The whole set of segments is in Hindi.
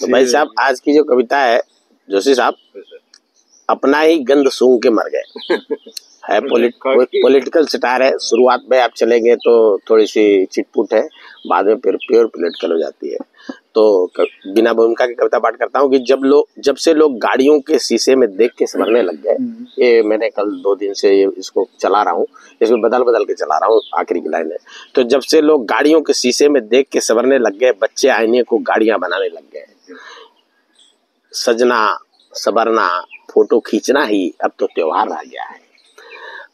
तो भाई साहब आज की जो कविता है जोशी साहब अपना ही गंद सूंघ के मर गए। है पोलिट, पॉलिटिकल सिटार है। शुरुआत में आप चलेंगे तो थोड़ी सी चिटपुट है बाद में फिर प्योर पॉलिटिकल हो जाती है। तो बिना भूमिका की कविता पाठ करता हूँ कि जब लोग जब से लोग गाड़ियों के शीशे में देख के समझने लग गए हम्म। ये मैंने कल दो दिन से ये इसको चला रहा हूँ। इसमें बदल बदल के चला रहा हूँ आखिरी की लाइन है। तो जब से लोग गाड़ियों के शीशे में देख के संवरने लग गए बच्चे आईने को गाड़ियाँ बनाने लग गए सजना सबरना फ़ोटो खींचना ही अब तो त्योहार रह गया है।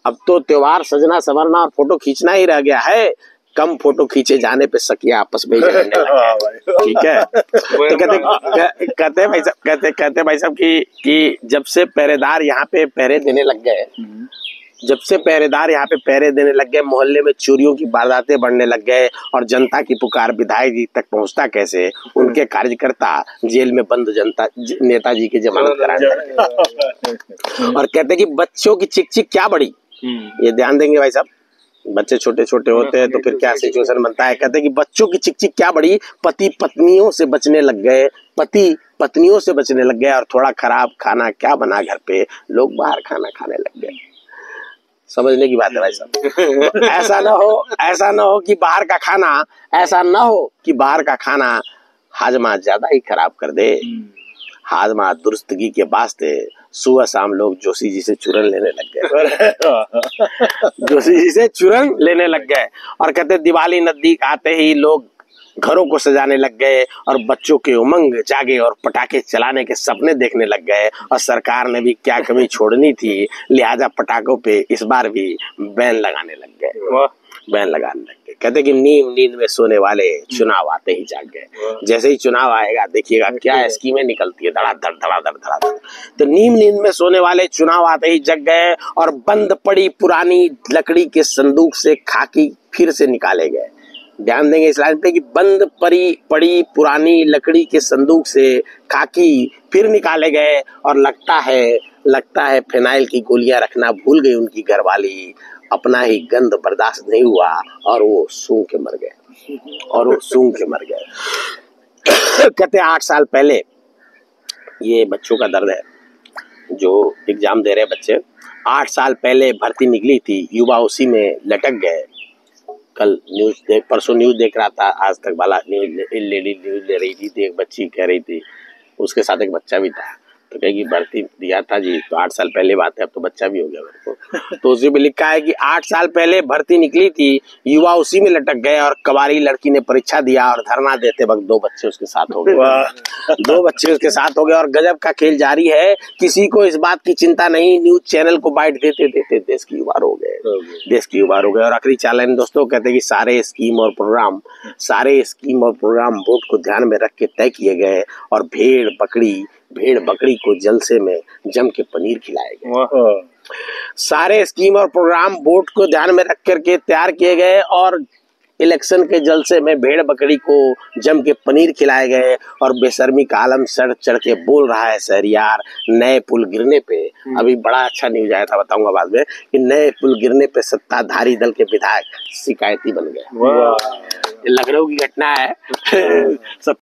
अब तो त्योहार सजना संवरना और फ़ोटो खींचना ही रह गया है। कम फ़ोटो खींचे जाने पे सकिया आपस में ठीक है? तो कहते कहते भाई साहब कहते कहते भाई साहब कि कि जब से पहरेदार यहाँ पे पहरे देने लग गए जब से पहरेदार यहाँ पे पहरे देने लग गए मोहल्ले में चोरियों की वारदातें बढ़ने लग गए और जनता की पुकार विधायक जी तक पहुँचता कैसे? उनके कार्यकर्ता जेल में बंद जनता नेताजी की जमानत कराने और कहते कि बच्चों की चिक चिक क्या बड़ी? हम्म। ये ध्यान देंगे भाई साहब। बच्चे छोटे छोटे होते हैं तो फिर क्या सिचुएशन बनता है? कहते हैं कि बच्चों की चिक चिक क्या बड़ी? पति पत्नियों से बचने लग गए पति पत्नियों से बचने लग गए और थोड़ा खराब खाना क्या बना घर पे? लोग बाहर खाना खाने लग गए। समझने की बात है भाई साहब। ऐसा ना हो ऐसा ना हो कि बाहर का खाना ऐसा ना हो कि बाहर का खाना हाजमा ज़्यादा ही खराब कर दे। हाजमा दुरुस्तगी के वास्ते सुबह शाम लोग जोशी जी से चूरन लेने लग गए। जोशी जी से चूरन लेने लग गए। और कहते दिवाली नज़दीक आते ही लोग घरों को सजाने लग गए और बच्चों के उमंग जागे और पटाखे चलाने के सपने देखने लग गए। और सरकार ने भी क्या कमी छोड़नी थी लिहाजा पटाखों पे इस बार भी बैन लगाने लग गए। बैन लगाने लग गए। कहते कि नींद नींद में सोने वाले चुनाव आते ही जाग गए। जैसे ही चुनाव आएगा देखिएगा क्या स्कीमें निकलती है। धड़ाधड़ धड़ाधड़ धड़ाधड़। तो नींद नींद में सोने वाले चुनाव आते ही जग गए और बंद पड़ी पुरानी लकड़ी के संदूक से खाकी फिर से निकाले गए। ध्यान देंगे इस लाइन पे कि बंद पड़ी पड़ी पुरानी लकड़ी के संदूक से खाकी फिर निकाले गए और लगता है लगता है फेनाइल की गोलियाँ रखना भूल गई उनकी घरवाली। अपना ही गंद बर्दाश्त नहीं हुआ और वो सूंघ के मर गए। और वो सूंघ के मर गए। कहते आठ साल पहले ये बच्चों का दर्द है, जो एग्ज़ाम दे रहे बच्चे। आठ साल पहले भर्ती निकली थी, युवा उसी में लटक गए। कल न्यूज़ देख, परसों न्यूज़ देख रहा था, आज तक वाला न्यूज़ लेडी न्यूज़ ले रही थी एक बच्ची कह रही थी, उसके साथ एक बच्चा भी था। तो कहेगी भर्ती दिया था जी तो आठ साल पहले बात है अब तो बच्चा भी हो गया मेरे को। तो उसी में लिखा है कि आठ साल पहले भर्ती निकली थी युवा उसी में लटक गए और कबारी लड़की ने परीक्षा दिया और धरना देते वक्त दो बच्चे उसके साथ हो गए। दो बच्चे उसके साथ हो गए और गजब का खेल जारी है। किसी को इस बात की चिंता नहीं न्यूज़ चैनल को बाइट देते देते देश की युवा हो गए। देश की युवा हो गए और आखिरी चालन दोस्तों कहते कि सारे स्कीम और प्रोग्राम सारे स्कीम और प्रोग्राम बोर्ड को ध्यान में रख के तय किए गए और भेड़ बकरी भेड़ बकरी को जलसे में जम के पनीर खिलाए गए। सारे स्कीम और प्रोग्राम बोर्ड को ध्यान में रख करके तैयार किए गए और इलेक्शन के जलसे में भेड़ बकरी को जम के पनीर खिलाए गए और बेशर्मी का आलम सड़ चढ़ के बोल रहा है शहरियार नए पुल गिरने पे। हम्म। अभी बड़ा अच्छा न्यूज़ आया था बताऊँगा बाद में कि नए पुल गिरने पे सत्ताधारी दल के विधायक शिकायती बन गए। लखनऊ की घटना है। सब